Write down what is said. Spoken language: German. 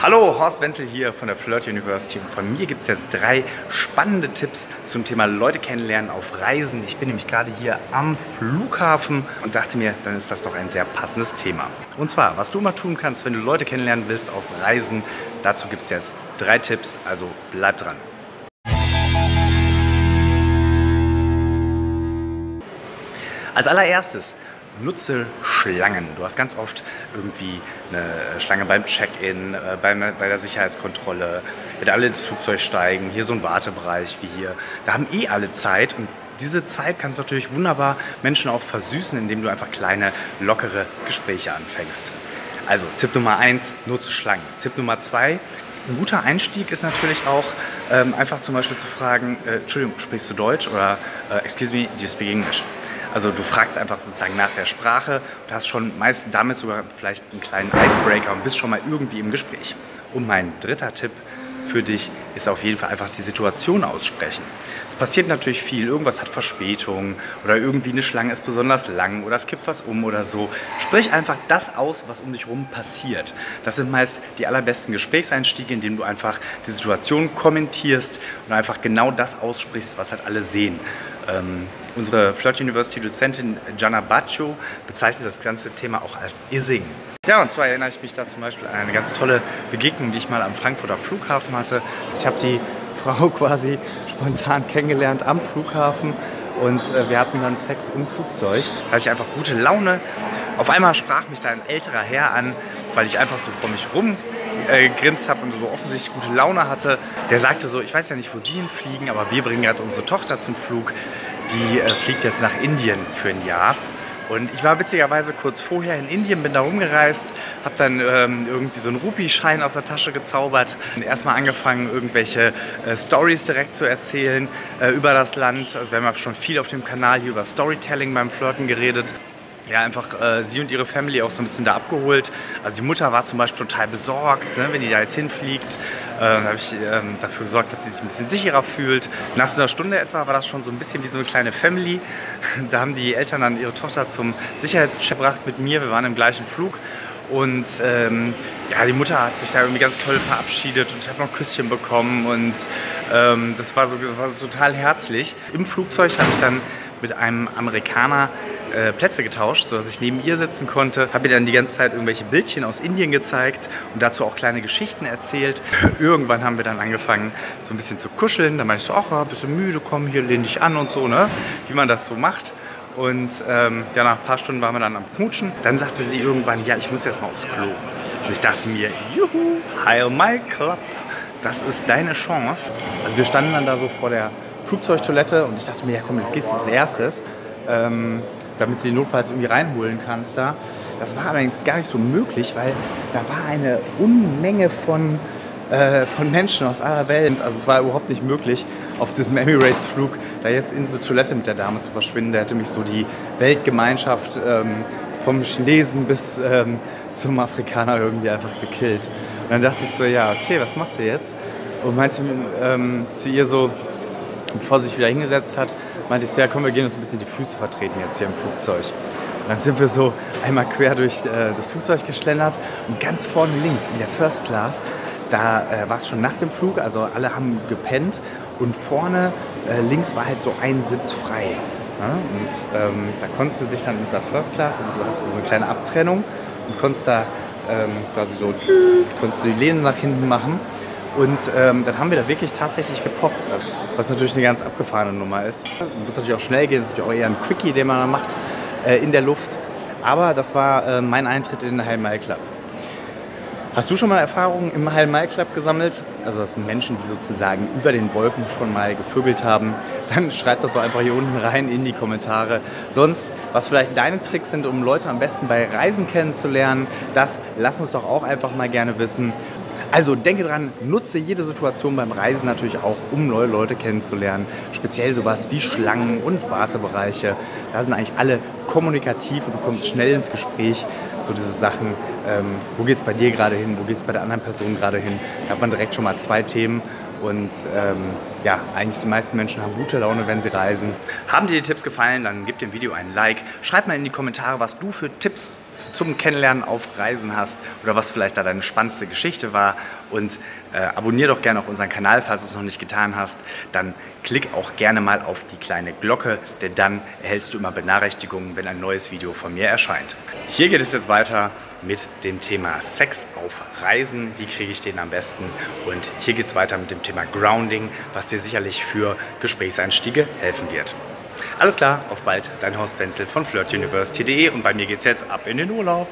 Hallo, Horst Wenzel hier von der Flirt University und von mir gibt es jetzt drei spannende Tipps zum Thema Leute kennenlernen auf Reisen. Ich bin nämlich gerade hier am Flughafen und dachte mir, dann ist das doch ein sehr passendes Thema. Und zwar, was du mal tun kannst, wenn du Leute kennenlernen willst auf Reisen, dazu gibt es jetzt drei Tipps, also bleib dran. Als allererstes nutze Schlangen. Du hast ganz oft irgendwie eine Schlange beim Check-in, äh, bei, bei der Sicherheitskontrolle, wenn alle ins Flugzeug steigen, hier so ein Wartebereich wie hier. Da haben eh alle Zeit und diese Zeit kannst du natürlich wunderbar Menschen auch versüßen, indem du einfach kleine, lockere Gespräche anfängst. Also Tipp Nummer eins, nutze Schlangen. Tipp Nummer zwei, ein guter Einstieg ist natürlich auch, ähm, einfach zum Beispiel zu fragen, äh, Entschuldigung, sprichst du Deutsch oder äh, excuse me, do you speak English? Also du fragst einfach sozusagen nach der Sprache und hast schon meist damit sogar vielleicht einen kleinen Icebreaker und bist schon mal irgendwie im Gespräch. Und mein dritter Tipp für dich ist auf jeden Fall einfach die Situation aussprechen. Es passiert natürlich viel, irgendwas hat Verspätung oder irgendwie eine Schlange ist besonders lang oder es kippt was um oder so. Sprich einfach das aus, was um dich herum passiert. Das sind meist die allerbesten Gesprächseinstiege, indem du einfach die Situation kommentierst und einfach genau das aussprichst, was halt alle sehen. Ähm, unsere Flirt University Dozentin Gianna Baccio bezeichnet das ganze Thema auch als Ising. Ja, und zwar erinnere ich mich da zum Beispiel an eine ganz tolle Begegnung, die ich mal am Frankfurter Flughafen hatte. Ich habe die Frau quasi spontan kennengelernt am Flughafen und äh, wir hatten dann Sex im Flugzeug. Da hatte ich einfach gute Laune. Auf einmal sprach mich da ein älterer Herr an, weil ich einfach so vor mich rum äh, gegrinst habe und so offensichtlich gute Laune hatte. Der sagte so, ich weiß ja nicht, wo Sie hinfliegen, aber wir bringen gerade unsere Tochter zum Flug. Die äh, fliegt jetzt nach Indien für ein Jahr. Und ich war witzigerweise kurz vorher in Indien, bin da rumgereist, habe dann ähm, irgendwie so einen Rupi-Schein aus der Tasche gezaubert. Erstmal angefangen, irgendwelche äh, Stories direkt zu erzählen äh, über das Land. Also wir haben ja schon viel auf dem Kanal hier über Storytelling beim Flirten geredet ja, einfach äh, sie und ihre Family auch so ein bisschen da abgeholt. Also die Mutter war zum Beispiel total besorgt, ne, wenn die da jetzt hinfliegt. Äh, da habe ich ähm, dafür gesorgt, dass sie sich ein bisschen sicherer fühlt. Nach so einer Stunde etwa war das schon so ein bisschen wie so eine kleine Family. Da haben die Eltern dann ihre Tochter zum Sicherheitscheck gebracht mit mir. Wir waren im gleichen Flug. Und ähm, ja, die Mutter hat sich da irgendwie ganz toll verabschiedet und hat noch Küsschen bekommen und ähm, das war so, war so total herzlich. Im Flugzeug habe ich dann mit einem Amerikaner äh, Plätze getauscht, sodass ich neben ihr sitzen konnte. Habe ihr dann die ganze Zeit irgendwelche Bildchen aus Indien gezeigt und dazu auch kleine Geschichten erzählt. Irgendwann haben wir dann angefangen, so ein bisschen zu kuscheln. Da meinte ich so, ach, bist du müde, komm, hier lehn dich an und so, ne? Wie man das so macht. Und ähm, ja, nach ein paar Stunden waren wir dann am Knutschen. Dann sagte sie irgendwann, ja, ich muss jetzt mal aufs Klo. Und ich dachte mir, juhu, Heil My Club, das ist deine Chance. Also wir standen dann da so vor der Flugzeugtoilette und ich dachte mir, ja komm, jetzt gehst du als erstes. Ähm, damit du die notfalls irgendwie reinholen kannst da. Das war allerdings gar nicht so möglich, weil da war eine Unmenge von, äh, von Menschen aus aller Welt. Also es war überhaupt nicht möglich, auf diesem Emirates-Flug da jetzt in diese Toilette mit der Dame zu verschwinden. Da hätte mich so die Weltgemeinschaft ähm, vom Chinesen bis ähm, zum Afrikaner irgendwie einfach gekillt. Und dann dachte ich so, ja, okay, was machst du jetzt? Und meinte ähm, zu ihr so, bevor sie sich wieder hingesetzt hat, meinte ich so, ja komm, wir gehen uns ein bisschen die Füße vertreten jetzt hier im Flugzeug. Und dann sind wir so einmal quer durch äh, das Flugzeug geschlendert und ganz vorne links in der First Class, da äh, war es schon nach dem Flug, also alle haben gepennt und vorne äh, links war halt so ein Sitz frei. Ja? Und ähm, da konntest du dich dann in dieser First Class, also hast du so eine kleine Abtrennung und konntest da ähm, quasi so, konntest du die Lehne nach hinten machen und ähm, dann haben wir da wirklich tatsächlich gepoppt. Also, was natürlich eine ganz abgefahrene Nummer ist. Muss natürlich auch schnell gehen, das ist natürlich auch eher ein Quickie, den man macht äh, in der Luft. Aber das war äh, mein Eintritt in den Heil Mile Club. Hast du schon mal Erfahrungen im Heil Mile Club gesammelt? Also das sind Menschen, die sozusagen über den Wolken schon mal gevögelt haben. Dann schreib das doch einfach hier unten rein in die Kommentare. Sonst, was vielleicht deine Tricks sind, um Leute am besten bei Reisen kennenzulernen, das lass uns doch auch einfach mal gerne wissen. Also denke dran, nutze jede Situation beim Reisen natürlich auch, um neue Leute kennenzulernen. Speziell sowas wie Schlangen und Wartebereiche. Da sind eigentlich alle kommunikativ und du kommst schnell ins Gespräch. So diese Sachen, ähm, wo geht es bei dir gerade hin, wo geht es bei der anderen Person gerade hin. Da hat man direkt schon mal zwei Themen und ähm, ja, eigentlich die meisten Menschen haben gute Laune, wenn sie reisen. Haben dir die Tipps gefallen, dann gib dem Video ein Like. Schreib mal in die Kommentare, was du für Tipps zum Kennenlernen auf Reisen hast oder was vielleicht da deine spannendste Geschichte war. Und äh, abonniere doch gerne auch unseren Kanal, falls du es noch nicht getan hast. Dann klick auch gerne mal auf die kleine Glocke, denn dann erhältst du immer Benachrichtigungen, wenn ein neues Video von mir erscheint. Hier geht es jetzt weiter mit dem Thema Sex auf Reisen. Wie kriege ich den am besten? Und hier geht es weiter mit dem Thema Grounding, was dir sicherlich für Gesprächseinstiege helfen wird. Alles klar, auf bald, dein Horst Wenzel von flirtuniversity.de und bei mir geht's jetzt ab in den Urlaub.